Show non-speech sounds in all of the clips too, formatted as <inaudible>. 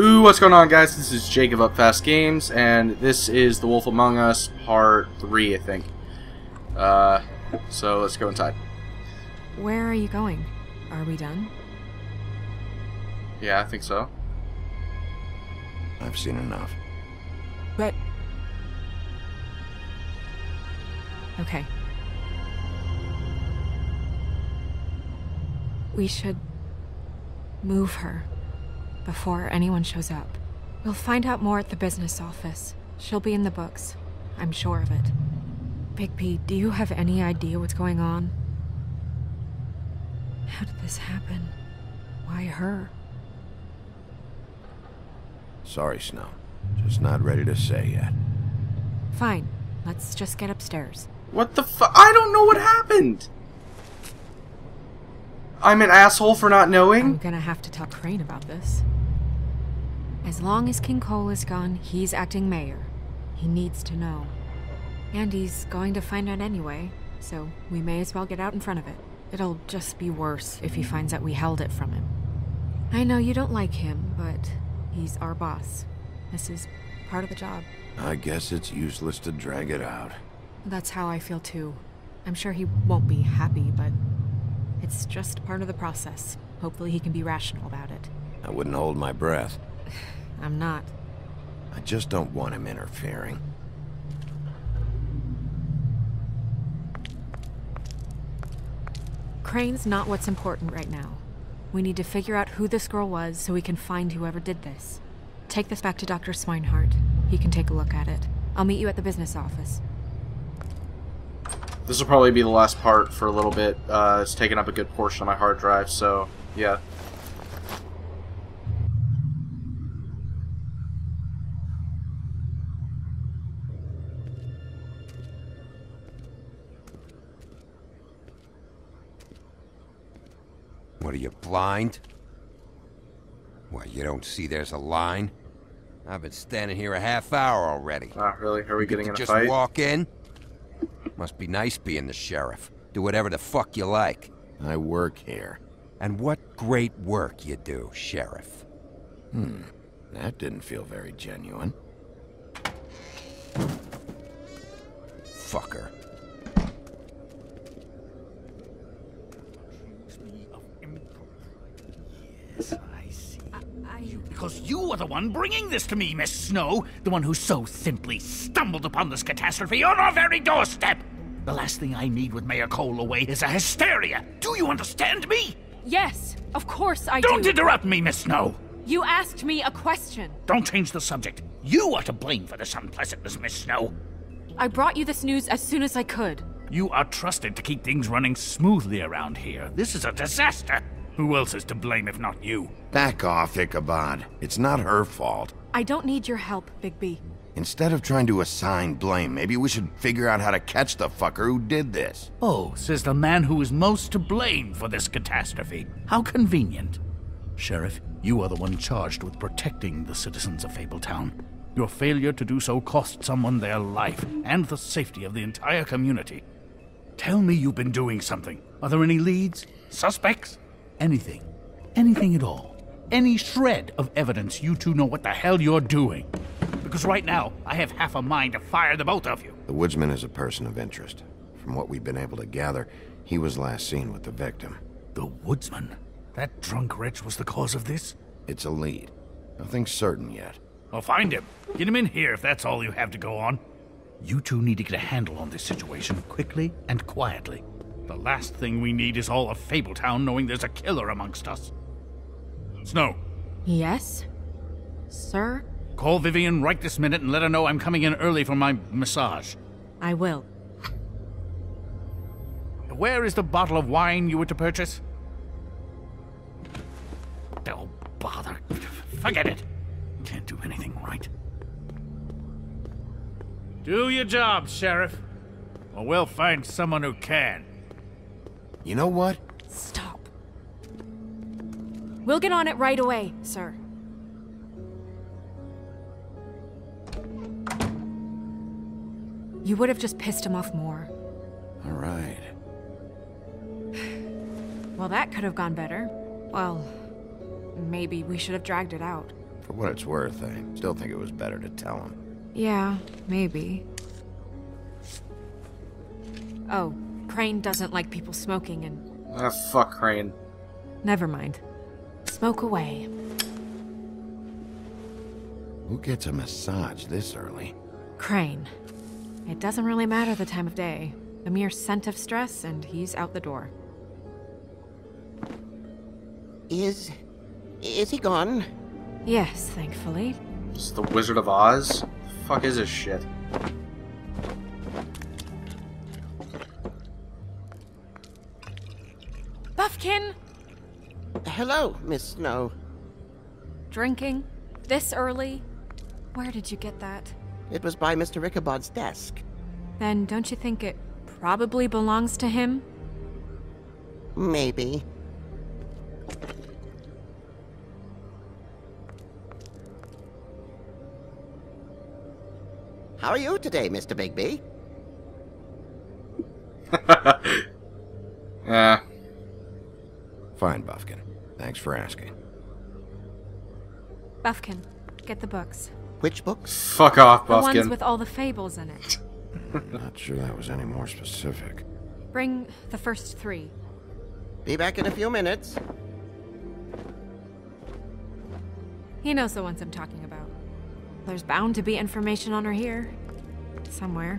Ooh, what's going on, guys? This is Jacob Up Fast Games, and this is The Wolf Among Us Part 3, I think. Uh, so let's go inside. Where are you going? Are we done? Yeah, I think so. I've seen enough. But. Okay. We should move her before anyone shows up. We'll find out more at the business office. She'll be in the books. I'm sure of it. Big Bigby, do you have any idea what's going on? How did this happen? Why her? Sorry, Snow. Just not ready to say yet. Fine. Let's just get upstairs. What the fu- I don't know what happened! I'm an asshole for not knowing? I'm gonna have to tell Crane about this. As long as King Cole is gone, he's acting mayor. He needs to know. And he's going to find out anyway, so we may as well get out in front of it. It'll just be worse if he finds out we held it from him. I know you don't like him, but he's our boss. This is part of the job. I guess it's useless to drag it out. That's how I feel too. I'm sure he won't be happy, but it's just part of the process. Hopefully, he can be rational about it. I wouldn't hold my breath. <sighs> I'm not. I just don't want him interfering. Crane's not what's important right now. We need to figure out who this girl was so we can find whoever did this. Take this back to Dr. Swineheart. He can take a look at it. I'll meet you at the business office. This will probably be the last part for a little bit. Uh, it's taken up a good portion of my hard drive, so yeah. What are you, blind? What, you don't see there's a line? I've been standing here a half hour already. Ah, really? Are we getting in a Just fight? walk in? Must be nice being the sheriff. Do whatever the fuck you like. I work here. And what great work you do, sheriff. Hmm. That didn't feel very genuine. Fucker. Yes, I see. Because you are the one bringing this to me, Miss Snow. The one who so simply stumbled upon this catastrophe on our very doorstep. The last thing I need with Mayor Cole away is a hysteria. Do you understand me? Yes, of course I Don't do. interrupt me, Miss Snow. You asked me a question. Don't change the subject. You are to blame for this unpleasantness, Miss Snow. I brought you this news as soon as I could. You are trusted to keep things running smoothly around here. This is a disaster. Who else is to blame if not you? Back off, Ichabod. It's not her fault. I don't need your help, Bigby. Instead of trying to assign blame, maybe we should figure out how to catch the fucker who did this. Oh, says the man who is most to blame for this catastrophe. How convenient. Sheriff, you are the one charged with protecting the citizens of Fabletown. Your failure to do so cost someone their life and the safety of the entire community. Tell me you've been doing something. Are there any leads? Suspects? Anything. Anything at all. Any shred of evidence you two know what the hell you're doing. Because right now, I have half a mind to fire the both of you. The woodsman is a person of interest. From what we've been able to gather, he was last seen with the victim. The woodsman? That drunk wretch was the cause of this? It's a lead. Nothing's certain yet. I'll find him. Get him in here if that's all you have to go on. You two need to get a handle on this situation quickly and quietly. The last thing we need is all of Fabletown knowing there's a killer amongst us. Snow, Yes? Sir? call Vivian right this minute and let her know I'm coming in early for my massage. I will. Where is the bottle of wine you were to purchase? Don't bother. Forget it. Can't do anything right. Do your job, Sheriff. Or we'll find someone who can. You know what? Stop. We'll get on it right away, sir. You would have just pissed him off more. All right. Well, that could have gone better. Well, maybe we should have dragged it out. For what it's worth, I still think it was better to tell him. Yeah, maybe. Oh, Crane doesn't like people smoking and. Ah, fuck Crane. Never mind. Smoke away. Who gets a massage this early? Crane. It doesn't really matter the time of day. A mere scent of stress, and he's out the door. Is. is he gone? Yes, thankfully. It's the Wizard of Oz? The fuck is this shit? Hello, Miss Snow. Drinking? This early? Where did you get that? It was by Mr. Ichabod's desk. Then don't you think it probably belongs to him? Maybe. How are you today, Mr. Bigby? Yeah. <laughs> Fine, Buffkin. Thanks for asking. Buffkin, get the books. Which books? Fuck off, Buffkin. The ones with all the fables in it. <laughs> Not sure that was any more specific. Bring the first three. Be back in a few minutes. He knows the ones I'm talking about. There's bound to be information on her here. Somewhere.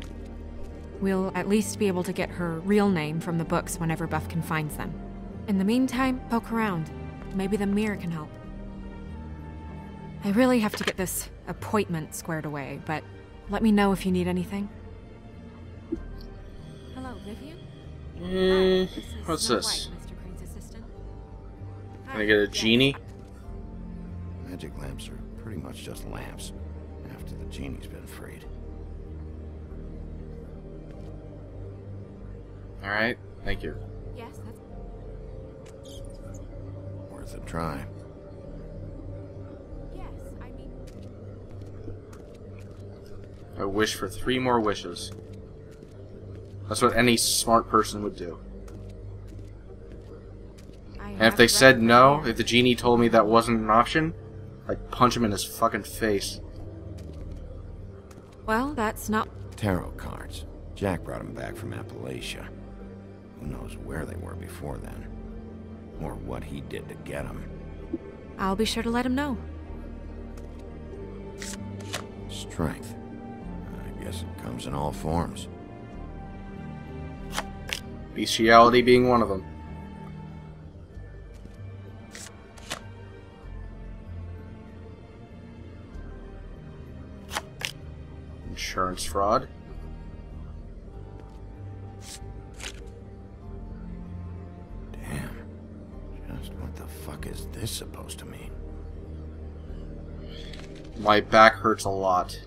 We'll at least be able to get her real name from the books whenever Buffkin finds them. In the meantime, poke around. Maybe the mirror can help. I really have to get this appointment squared away, but let me know if you need anything. Hello, Vivian? Mm, This what's Snow this? White, Mr. Crane's assistant. Can I get a genie? Magic lamps are pretty much just lamps after the genie's been freed. Alright, thank you. Yes, that's. Worth a try. Yes, I mean. I wish for three more wishes. That's what any smart person would do. I And if they said no, if the genie told me that wasn't an option, I'd punch him in his fucking face. Well, that's not. Tarot cards. Jack brought them back from Appalachia. Who knows where they were before then? Or what he did to get him. I'll be sure to let him know. Strength. I guess it comes in all forms. Bestiality being one of them. Insurance fraud. Fuck is this supposed to mean? My back hurts a lot.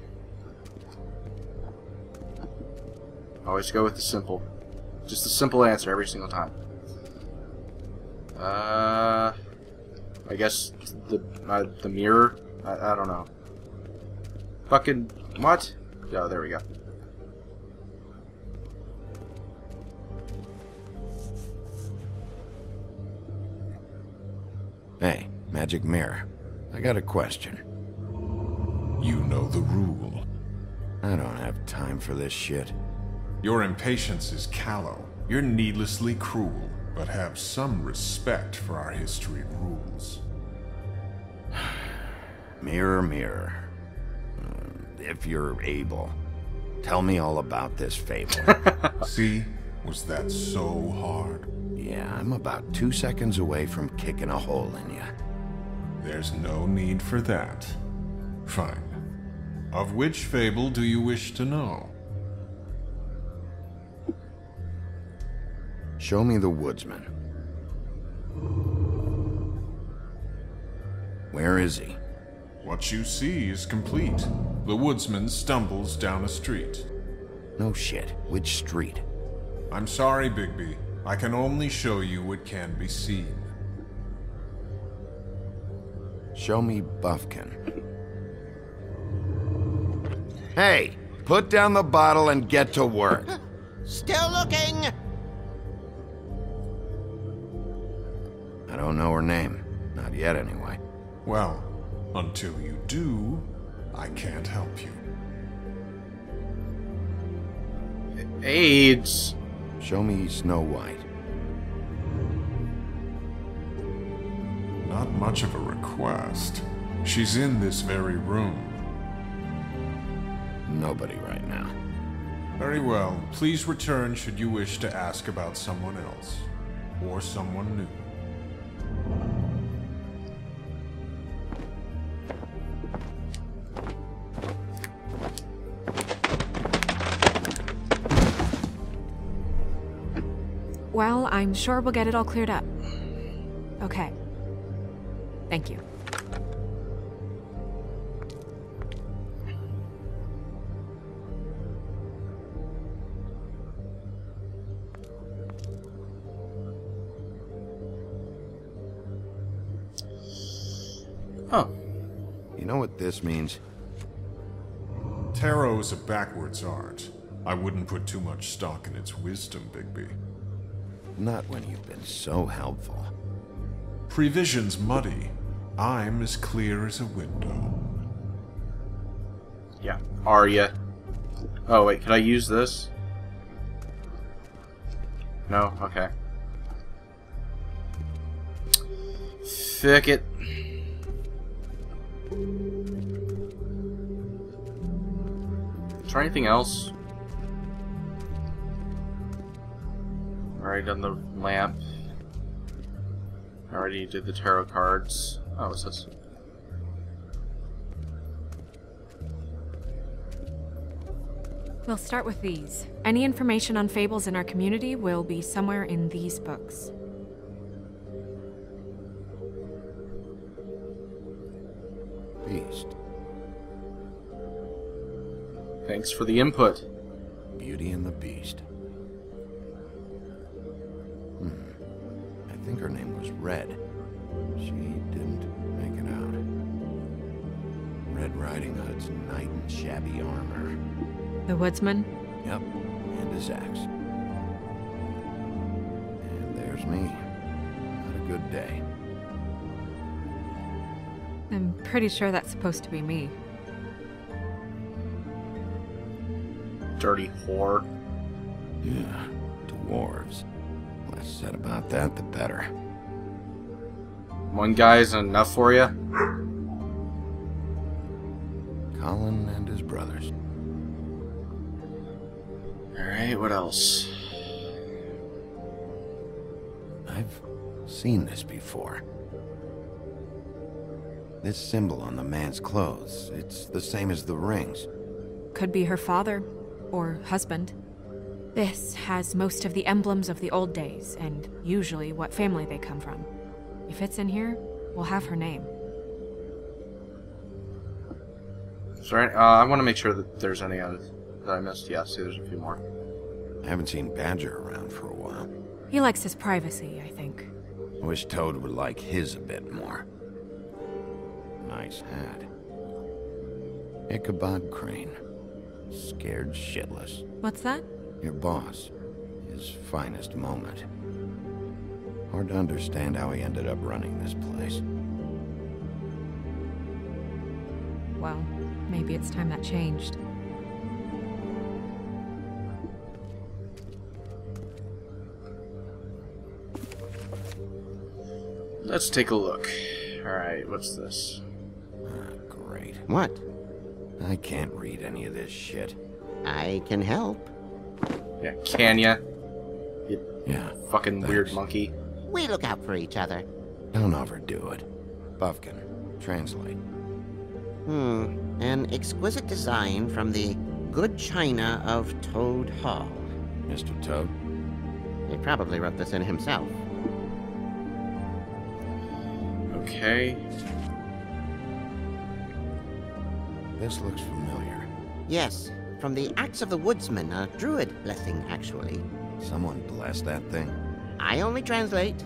Always go with the simple. Just a simple answer every single time. Uh, I guess the uh, the mirror. I, I don't know. Fucking what? Oh, there we go. Magic mirror. I got a question. You know the rule. I don't have time for this shit. Your impatience is callow. You're needlessly cruel, but have some respect for our history rules. <sighs> Mirror, mirror. Uh, if you're able, tell me all about this fable. <laughs> See? Was that so hard? yeah, I'm about two seconds away from kicking a hole in you. There's no need for that. Fine. Of which fable do you wish to know? Show me the woodsman. Where is he? What you see is complete. The woodsman stumbles down a street. No shit. Which street? I'm sorry, Bigby. I can only show you what can be seen. Show me Buffkin. Hey, put down the bottle and get to work. Still looking! I don't know her name. Not yet, anyway. Well, Until you do, I can't help you. AIDS. Show me Snow White. Not much of a request. She's in this very room. Nobody right now. Very well. Please return should you wish to ask about someone else. Or someone new. Well, I'm sure we'll get it all cleared up. Okay. Thank you. Oh, You know what this means? Tarot is a backwards art. I wouldn't put too much stock in its wisdom, Bigby. Not when you've been so helpful. Prevision's muddy. I'm as clear as a window. yeah. Arya. Oh, wait, can I use this? No? Okay. Fick it. Try anything else? Already done the lamp. Already did the tarot cards. Oh, what's this? We'll start with these. Any information on fables in our community will be somewhere in these books. Beast. Thanks for the input. Beauty and the Beast. Hmm. I think her name was Red. She didn't make it out. Red Riding Hood's knight in shabby armor. The woodsman? Yep, and his axe. And there's me. Not a good day. I'm pretty sure that's supposed to be me. Dirty whore. Yeah, dwarves. Less said about that, the better. One guy's enough for you? Colin and his brothers. Alright, what else? I've seen this before. This symbol on the man's clothes, it's the same as the rings. Could be her father or husband. This has most of the emblems of the old days and usually what family they come from. If it's in here, we'll have her name. Sorry, uh, I want to make sure that there's any others that I missed. Yeah, see, there's a few more. I haven't seen Badger around for a while. He likes his privacy, I think. I wish Toad would like his a bit more. Nice hat. Ichabod Crane. Scared shitless. What's that? Your boss. His finest moment. Hard to understand how he ended up running this place. Well, maybe it's time that changed. Let's take a look. Alright, what's this? Ah, great. What? I can't read any of this shit. I can help. Yeah, can ya? You Yeah, fucking weird monkey. We look out for each other. don't overdo it. Buffkin, translate. Hmm. An exquisite design from the good china of Toad Hall. Mr. Toad? He probably wrote this in himself. Okay. This looks familiar. Yes, from the Axe of the Woodsman, a druid blessing, actually. Someone bless that thing. I only translate.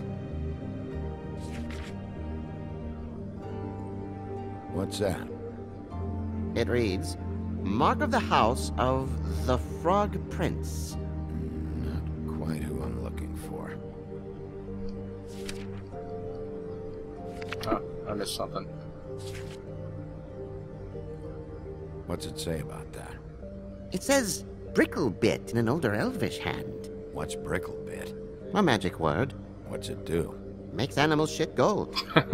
What's that? It reads, Mark of the House of the Frog Prince. Not quite who I'm looking for. Oh, I missed something. What's it say about that? It says Bricklebrit in an older elvish hand. What's Bricklebrit? A magic word. What's it do? Makes animals shit gold. <laughs>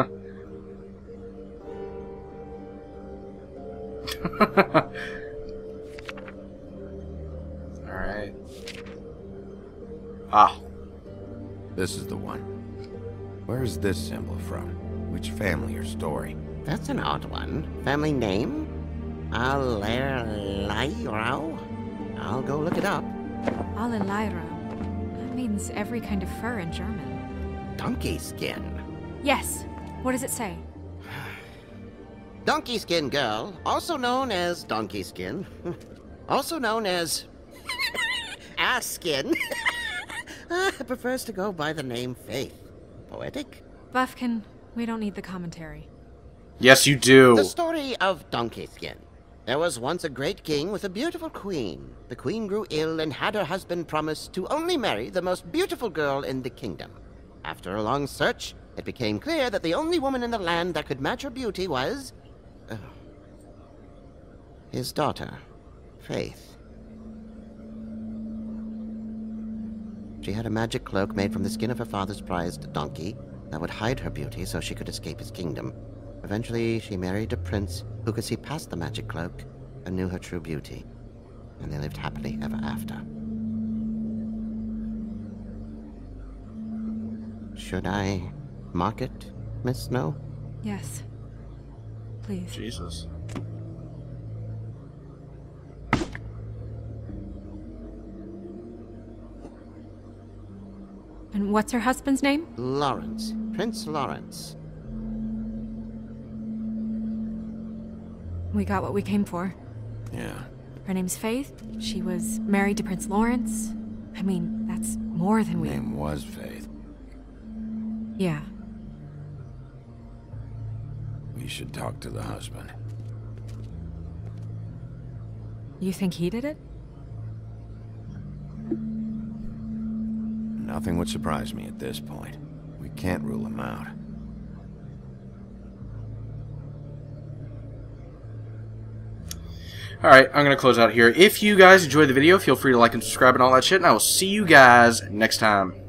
Alright. Ah. This is the one. Where is this symbol from? Which family or story? That's an odd one. Family name? Allerleirauh? I'll go look it up. Allerleirauh. That means every kind of fur in German. Donkey skin. Yes. What does it say? Donkey skin girl, also known as donkey skin, <laughs> also known as <laughs> ass skin, uh, <laughs> prefers to go by the name Faith. Poetic? Buffkin, we don't need the commentary. Yes, you do. The story of Donkey Skin. There was once a great king with a beautiful queen. The queen grew ill and had her husband promise to only marry the most beautiful girl in the kingdom. After a long search, it became clear that the only woman in the land that could match her beauty was. uh, his daughter, Faith. She had a magic cloak made from the skin of her father's prized donkey that would hide her beauty so she could escape his kingdom. Eventually, she married a prince who could see past the magic cloak and knew her true beauty. And they lived happily ever after. Should I mark it, Miss Snow? Yes. Please. Jesus. And what's her husband's name? Lawrence. Prince Lawrence. We got what we came for. Yeah. Her name's Faith. She was married to Prince Lawrence. I mean, that's more than we. Name was Faith. Yeah. We should talk to the husband. You think he did it? Nothing would surprise me at this point. We can't rule him out. Alright, I'm going to close out here. If you guys enjoyed the video, feel free to like and subscribe and all that shit, and I will see you guys next time.